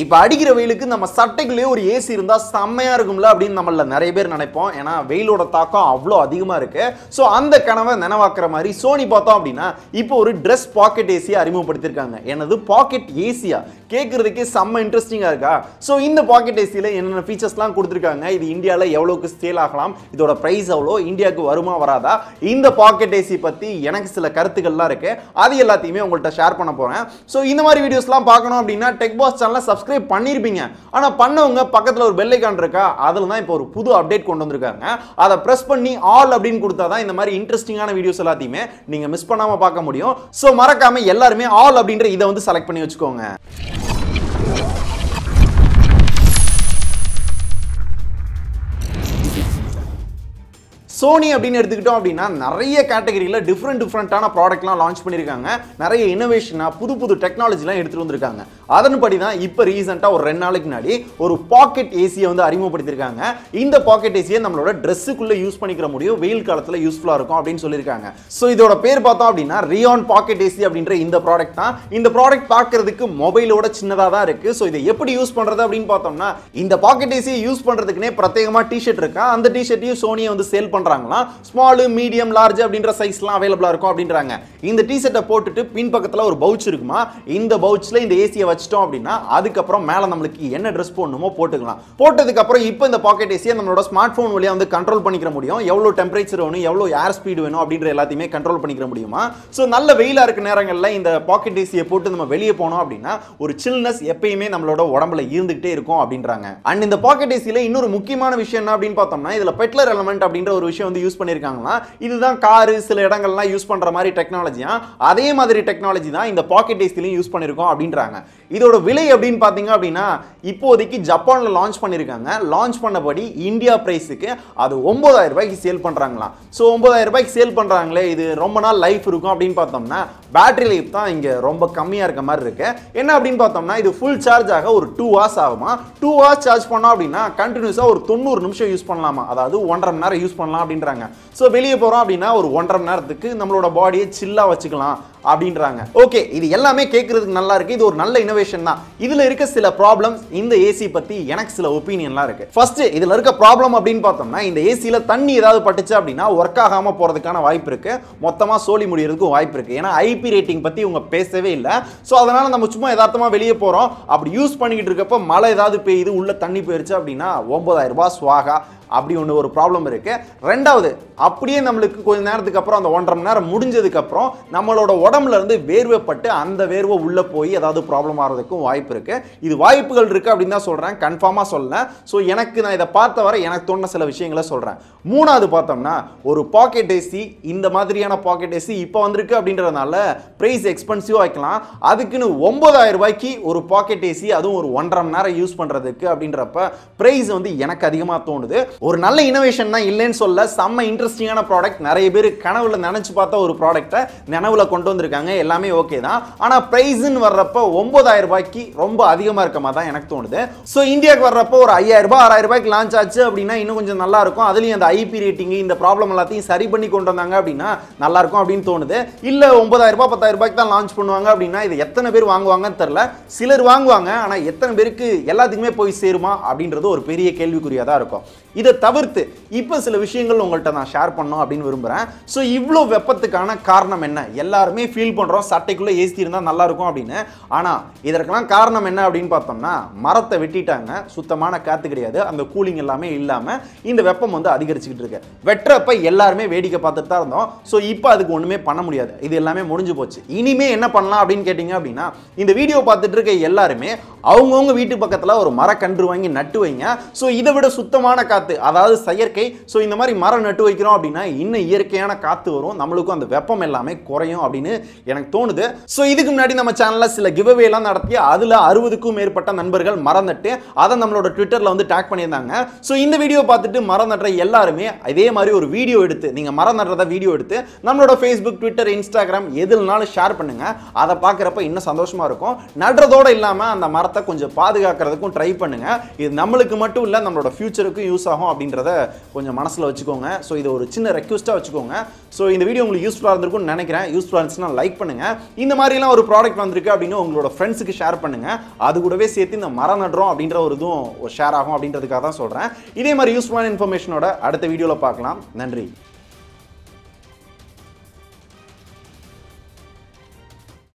இப்போ அடிக்கிற வெயிலுக்கு நம்ம சட்டைக்குள்ளேயே ஒரு ஏசி இருந்தால் செம்மையாக இருக்கும்ல அப்படின்னு நம்மள நிறைய பேர் நினைப்போம். ஏன்னா வெயிலோட தாக்கம் அவ்வளோ அதிகமாக இருக்கு. ஸோ அந்த கனவை நினைவாக்குற மாதிரி சோனி பார்த்தோம் அப்படின்னா இப்போ ஒரு ட்ரெஸ் பாக்கெட் ஏசியை அறிமுகப்படுத்தியிருக்காங்க எனது பாக்கெட் ஏசியா கேட்குறதுக்கே செம்ம இன்ட்ரெஸ்டிங்காக இருக்கா? ஸோ இந்த பாக்கெட் ஏசியில் என்னென்ன ஃபீச்சர்ஸ்லாம் கொடுத்துருக்காங்க? இது இந்தியாவில் எவ்வளோக்கு சேல் ஆகலாம்? இதோட ப்ரைஸ் எவ்வளோ? இந்தியாவுக்கு வருமா வராதா? இந்த பாக்கெட் ஏசி பற்றி எனக்கு சில கருத்துக்கள்லாம் இருக்குது அது எல்லாத்தையுமே உங்கள்கிட்ட ஷேர் பண்ண போகிறேன் ஸோ இந்த மாதிரி வீடியோஸ்லாம் பார்க்கணும் அப்படின்னா டெக் பாஸ் சேனலை சப்ஸ்கிரைப் பண்ணியிருப்பீங்க ஆனால் பண்ணவங்க பக்கத்தில் ஒரு பெல்லைக்கான் இருக்கா? அதில் தான் இப்போ ஒரு புது அப்டேட் கொண்டு வந்திருக்காங்க. அதை ப்ரெஸ் பண்ணி ஆல் அப்படின்னு கொடுத்தா தான் இந்த மாதிரி இன்ட்ரெஸ்டிங்கான வீடியோஸ் எல்லாத்தையுமே நீங்கள் மிஸ் பண்ணாமல் பார்க்க முடியும். ஸோ மறக்காம எல்லாருமே ஆல் அப்படின்ற இதை வந்து செலக்ட் பண்ணி வச்சுக்கோங்க. சோனி அப்படின்னு எடுத்துக்கிட்டோம் அப்படின்னா நிறைய கேட்டகரியில் டிஃப்ரெண்ட் டிஃப்ரெண்ட்டான ப்ராடக்ட்லாம் லான்ச் பண்ணியிருக்காங்க. நிறைய இனோவேஷனாக புது புது டெக்னாலஜிலாம் எடுத்துகிட்டு வந்திருக்காங்க. அதன்படி தான் இப்போ ரீசெண்டாக ஒரு ரெண்டு நாளைக்கு முன்னாடி ஒரு பாக்கெட் ஏசியை வந்து அறிமுகப்படுத்தியிருக்காங்க. இந்த பாக்கெட் ஏசியை நம்மளோட ட்ரெஸ்ஸுக்குள்ளே யூஸ் பண்ணிக்கிற முடியும். வெயில் காலத்தில் யூஸ்ஃபுல்லாக இருக்கும் அப்படின்னு சொல்லியிருக்காங்க. ஸோ இதோட பேர் பார்த்தோம் அப்படின்னா ரியான் பாக்கெட் ஏசி அப்படின்ற இந்த ப்ராடக்ட் தான். இந்த ப்ராடக்ட் பார்க்கறதுக்கு மொபைலோட சின்னதாக தான் இருக்குது ஸோ இதை எப்படி யூஸ் பண்ணுறது அப்படின்னு பார்த்தோம்னா இந்த பாக்கெட் ஏசியை யூஸ் பண்ணுறதுக்குனே பிரத்யேகமாக டிஷர்ட் இருக்கா? அந்த டிஷர்ட்டையும் சோனியை வந்து சேல் பண்ணுற பண்ணுறாங்களாம் ஸ்மாலு மீடியம் லார்ஜ் அப்படின்ற சைஸ்லாம் அவைலபிளாக இருக்கும் அப்படின்றாங்க. இந்த டிஷர்ட்டை போட்டுட்டு பின் பக்கத்துல ஒரு பவுச் இருக்குமா? இந்த பவுச்சில் இந்த ஏசியை வச்சிட்டோம் அப்படின்னா அதுக்கப்புறம் மேலே நம்மளுக்கு என்ன ட்ரெஸ் போடணுமோ போட்டுக்கலாம். போட்டதுக்கப்புறம் இப்போ இந்த பாக்கெட் ஏசியை நம்மளோட ஸ்மார்ட் ஃபோன் வழியாக வந்து கண்ட்ரோல் பண்ணிக்கிற முடியும். எவ்வளோ டெம்பரேச்சர் வேணும் எவ்வளோ ஏர் ஸ்பீடு வேணும் அப்படின்ற எல்லாத்தையுமே கண்ட்ரோல் பண்ணிக்கிற முடியுமா? ஸோ நல்ல வெயிலாக இருக்க நேரங்களில் இந்த பாக்கெட் ஏசியை போட்டு நம்ம வெளியே போனோம் அப்படின்னா ஒரு சில்னஸ் எப்பயுமே நம்மளோட உடம்புல இருந்துகிட்டே இருக்கும் அப்படின்றாங்க. அண்ட் இந்த பாக்கெட் ஏசியில் இன்னொரு முக்கியமான விஷயம் என்ன அப்படின்னு பார்த்தோம்னா இதில் பெட்லர் எலமெண்ட் அப்படின்ற ஒரு விஷயம் வந்து யூஸ் பண்ணியிருக்காங்களா இதுதான் காரு சில இடங்கள்லாம் யூஸ் பண்ணுற மாதிரி டெக்னாலஜியா அதே மாதிரி டெக்னாலஜி தான் இந்த பாக்கெட் ஏசிலையும் யூஸ் பண்ணியிருக்கோம் அப்படின்றாங்க. இதோட விலை அப்படின்னு பார்த்தீங்க அப்படின்னா இப்போதைக்கு ஜப்பானில் லான்ச் பண்ணியிருக்காங்க லான்ச் பண்ணபடி இந்தியா ப்ரைஸுக்கு அது ஒம்பதாயிரம் ரூபாய்க்கு சேல் பண்ணுறாங்களாம் ஸோ ஒம்பதாயிரம் ரூபாய்க்கு சேல் பண்ணுறாங்களே இது ரொம்ப நாள் லைஃப் இருக்கும் அப்படின்னு பார்த்தோம்னா பேட்டரி லைஃப் தான் இங்கே ரொம்ப கம்மியாக இருக்க மாதிரி இருக்கு. என்ன அப்படின்னு பார்த்தோம்னா இது ஃபுல் சார்ஜ் ஆக ஒரு டூ ஹவர்ஸ் ஆகுமா? டூ ஹவர்ஸ் சார்ஜ் பண்ணோம் அப்படின்னா கண்டினியூஸாக ஒரு தொண்ணூறு நிமிஷம் யூஸ் பண்ணலாமா? அதாவது ஒன்றரை மணி நேரம் யூஸ் பண்ணலாம் அப்படின்றாங்க. ஸோ வெளியே போகிறோம் அப்படின்னா ஒரு ஒன்றரை மணி நேரத்துக்கு நம்மளோட பாடியை சில்லாக வச்சுக்கலாம். அப்படின்றாங்க. ஓகே இது எல்லாமே கேட்கறதுக்கு நல்லா இருக்கு. இது ஒரு நல்ல இனோவேஷன் தான். இதுல இருக்க சில ப்ராப்ளம்ஸ் இந்த ஏசி பத்தி எனக்கு சில ஒப்பீனியன்லாம் இருக்கு. ஃபர்ஸ்ட் இதுல இருக்க ப்ராப்ளம் அப்படின்னு பார்த்தோம்னா இந்த ஏசியில தண்ணி ஏதாவது பட்டுச்சு அப்படின்னா ஒர்க் ஆகாம போறதுக்கான வாய்ப்பு இருக்கு. மொத்தமா சோழி முடியறதுக்கும் வாய்ப்பு இருக்கு. ஏன்னா ஐபி ரேட்டிங் பத்தி இவங்க பேசவே இல்லை. ஸோ அதனால நம்ம சும்மா யதார்த்தமா வெளியே போறோம். அப்படி யூஸ் பண்ணிக்கிட்டு இருக்கப்ப மழை ஏதாவது பெய்யுது உள்ள தண்ணி போயிருச்சு அப்படின்னா ஒன்பதாயிரம் ரூபாய் சுவாகா அப்படி ஒன்று ஒரு ப்ராப்ளம் இருக்கு. ரெண்டாவது அப்படியே நம்மளுக்கு கொஞ்ச நேரத்துக்கு அப்புறம் அந்த ஒன்றரை மணி நேரம் முடிஞ்சதுக்கு அப்புறம் நம்மளோட உடம்புல இருந்து வேர்வைப்பட்டு அந்த வேர்வை உள்ள போய் ஏதாவது ப்ராப்ளம் ஆகிறதுக்கும் வாய்ப்பு இருக்கு. இது வாய்ப்புகள் இருக்கு அப்படின்னு தான் சொல்றேன். கன்ஃபார்மாக சொல்லேன் ஸோ எனக்கு நான் இதை பார்த்த வரை எனக்கு தோணுன சில விஷயங்களை சொல்றேன். மூணாவது பார்த்தோம்னா ஒரு பாக்கெட் ஏசி இந்த மாதிரியான பாக்கெட் ஏசி இப்போ வந்திருக்கு அப்படின்றதுனால ப்ரைஸ் எக்ஸ்பென்சிவாக வைக்கலாம். அதுக்குன்னு ஒன்பதாயிரம் ரூபாய்க்கு ஒரு பாக்கெட் ஏசி அதுவும் ஒரு ஒன்றரை மணி நேரம் யூஸ் பண்ணுறதுக்கு அப்படின்றப்ப ப்ரைஸ் வந்து எனக்கு அதிகமாக தோணுது. ஒரு நல்ல இனோவேஷன் தான் இல்லைன்னு சொல்ல செம்ம இன்ட்ரெஸ்டிங்கான ப்ராடக்ட் நிறைய பேர் கனவுல நினைச்சு பார்த்த ஒரு ப்ராடக்ட்டை நினைவுல கொண்டு வந்து வந்திருக்காங்க எல்லாமே ஓகே தான். ஆனால் ப்ரைஸ்ன்னு வர்றப்ப ஒன்பதாயிரம் ரூபாய்க்கு ரொம்ப அதிகமாக இருக்க மாதிரி தான் எனக்கு தோணுது. ஸோ இந்தியாவுக்கு வர்றப்போ ஒரு ஐயாயிரம் ரூபாய் ஆறாயிரம் ரூபாய்க்கு லான்ச் ஆச்சு அப்படின்னா இன்னும் கொஞ்சம் நல்லா இருக்கும். அதுலேயும் அந்த ஐபி ரேட்டிங் இந்த ப்ராப்ளம் எல்லாத்தையும் சரி பண்ணி கொண்டு வந்தாங்க அப்படின்னா நல்லா இருக்கும் அப்படின்னு தோணுது. இல்லை ஒன்பதாயிரம் ரூபாய் பத்தாயிரம் ரூபாய்க்கு தான் லான்ச் பண்ணுவாங்க அப்படின்னா இது எத்தனை பேர் வாங்குவாங்கன்னு தெரில சிலர் வாங்குவாங்க ஆனால் எத்தனை பேருக்கு எல்லாத்துக்குமே போய் சேருமா அப்படின்றது ஒரு பெரிய கேள்விக்குறியாக தான் இருக்கும். இதை தவிர்த்து இப்போ சில விஷயங்கள் உங்கள்கிட்ட நான் ஷேர் பண்ணோம் அப்படின்னு விரும்புகிறேன் ஸோ இவ்வளோ வெப்பத்துக்கான காரணம் என்ன? எல்லாருமே ஃபீல் பண்ணுறோம் சட்டைக்குள்ளே ஏசி இருந்தால் நல்லா இருக்கும் அப்படின்னு. ஆனால் இதற்கெல்லாம் காரணம் என்ன அப்படின்னு பார்த்தோம்னா மரத்தை வெட்டிட்டாங்க. சுத்தமான காற்று கிடையாது. அந்த கூலிங் எல்லாமே இல்லாமல் இந்த வெப்பம் வந்து அதிகரிச்சுக்கிட்டு இருக்கு. வெட்டுறப்ப எல்லாருமே வேடிக்கை பார்த்துட்டு தான் இருந்தோம். ஸோ இப்போ அதுக்கு ஒன்றுமே பண்ண முடியாது. இது எல்லாமே முடிஞ்சு போச்சு. இனிமே என்ன பண்ணலாம் அப்படின்னு கேட்டிங்க அப்படின்னா இந்த வீடியோ பார்த்துட்டு இருக்க எல்லாருமே அவங்கவுங்க வீட்டு பக்கத்தில் ஒரு மரக்கன்று வாங்கி நட்டு வைங்க. ஸோ இதை விட சுத்தமான காற்று அதாவது செயற்கை. ஸோ இந்த மாதிரி மரம் நட்டு வைக்கிறோம் அப்படின்னா இன்னும் இயற்கையான காற்று வரும். நம்மளுக்கும் அந்த வெப்பம் எல்லாமே குறையும் அப்படின்னு எனக்கு தோணுது. ஸோ இதுக்கு முன்னாடி நம்ம சேனலில் சில கிவ்வே எல்லாம் நடத்தி அதில் அறுபதுக்கும் மேற்பட்ட நண்பர்கள் மறந்துட்டு அதை நம்மளோட ட்விட்டரில் வந்து டேக் பண்ணியிருந்தாங்க. ஸோ இந்த வீடியோ பார்த்துட்டு மரம் நடுற எல்லாருமே இதே மாதிரி ஒரு வீடியோ எடுத்து நீங்கள் மரம் நடுறத வீடியோ எடுத்து நம்மளோட ஃபேஸ்புக் ட்விட்டர் இன்ஸ்டாகிராம் எதுலனாலும் ஷேர் பண்ணுங்க. அதை பார்க்குறப்ப இன்னும் சந்தோஷமாக இருக்கும். நடுறதோட இல்லாமல் அந்த மரத்தை கொஞ்சம் பாதுகாக்கிறதுக்கும் ட்ரை பண்ணுங்க. இது நம்மளுக்கு மட்டும் இல்லை நம்மளோட ஃபியூச்சருக்கும் யூஸ் ஆகும் அப்படின்றத கொஞ்சம் மனசில் வச்சுக்கோங்க. ஸோ இது ஒரு சின்ன ரெக்வஸ்ட்டாக வச்சுக்கோங்க. ஸோ இந்த வீடியோ உங்களுக்கு யூஸ்ஃபுல்லாக இருந்திருக்கும்னு நினைக்கிறேன். யூஸ்ஃபுல்லாக இருந்துச்சுன்னா லைக் பண்ணுங்க. இந்த மாதிரிலாம் ஒரு ப்ராடக்ட் வந்திருக்கு அப்படின்னு உங்களோட ஃப்ரெண்ட்ஸுக்கு ஷேர் பண்ணுங்க. அது கூடவே சேர்த்து இந்த மரம் நடுறோம் அப்படின்ற ஒரு இதுவும் ஷேர் ஆகும் அப்படின்றதுக்காக தான் சொல்கிறேன் இதே மாதிரி யூஸ்ஃபுல்லான இன்ஃபர்மேஷனோட அடுத்த வீடியோவில் பார்க்கலாம். நன்றி.